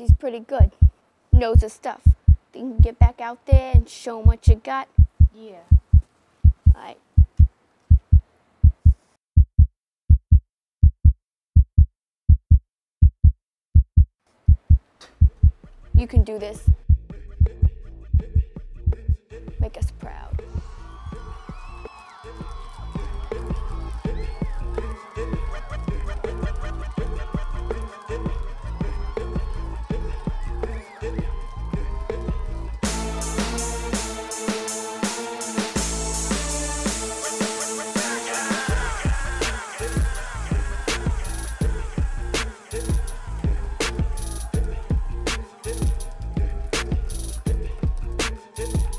He's pretty good. Knows his stuff. Then you can get back out there and show him what you got. Yeah. Alright. You can do this. Make us proud. it.